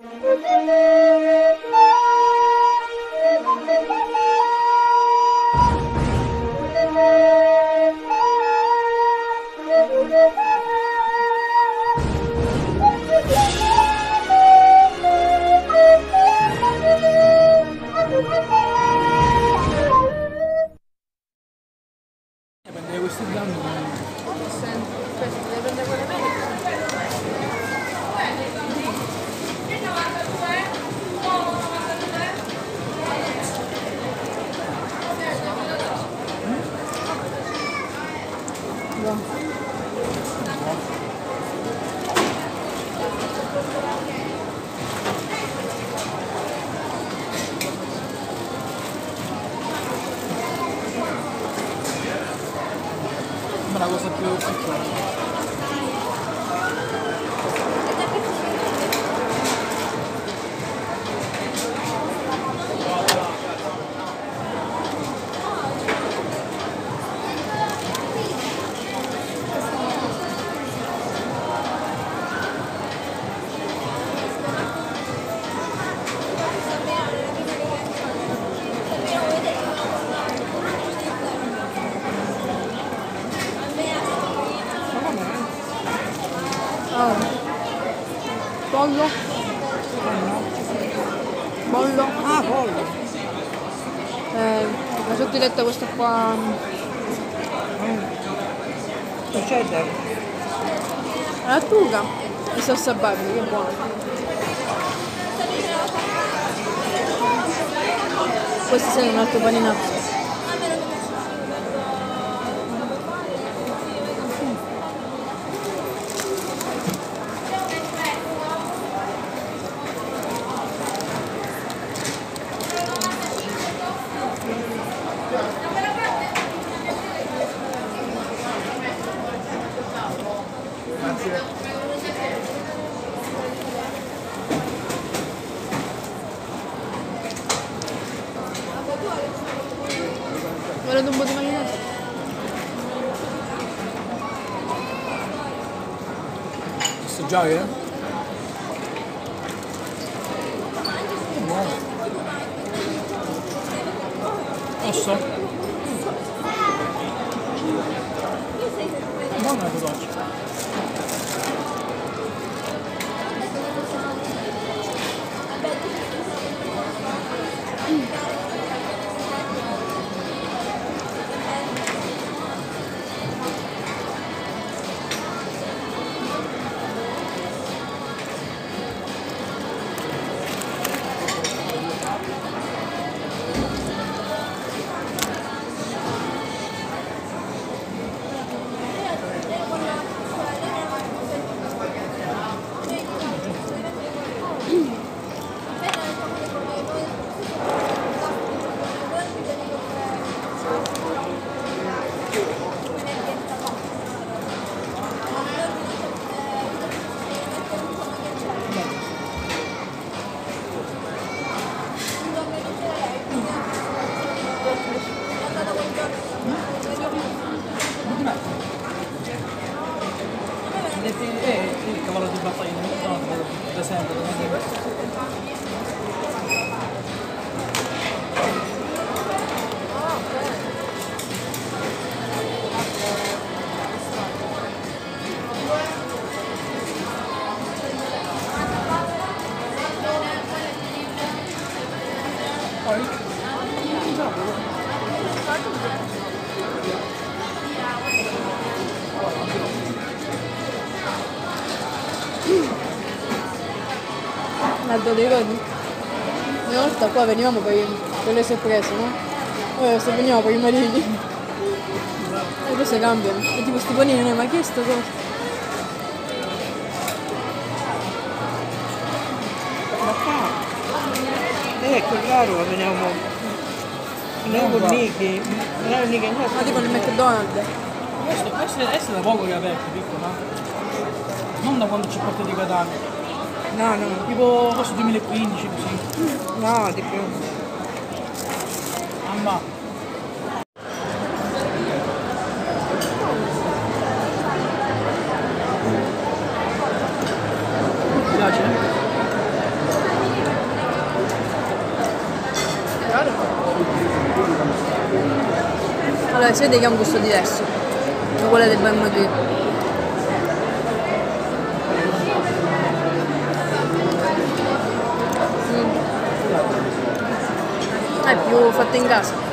They were still down was a beautiful train. Pollo. Pollo. Ah, pollo. Eh, la sottiletta questa qua. Con cheddar. Lattuga e salsa barbecue, che buona. Questo sei un altro paninazzo. mentira. Agora não mudo mais nada. Sıcak ya. Wow. Nossa. الحين ايه كفرج البطيء بس Aldo, ti ricordi? Una volta qua venivamo per, per le sorprese, no? Ora se veniamo per i marini. Le cose cambiano. E tipo sti panini, non hai mai chiesto cosa? Ma qua. Eh, ecco, claro, veniamo. Veniamo con Nicky. Non era Nicky, no. Ma tipo nel McDonald's. Questo, questo, questo è da poco che è aperto, piccola. Non da quando ci portate di Catania. No, no. Tipo questo 2015 così. No, di più. Mamma. Allora, si vede che ha un gusto diverso da quello del BMW fatingas.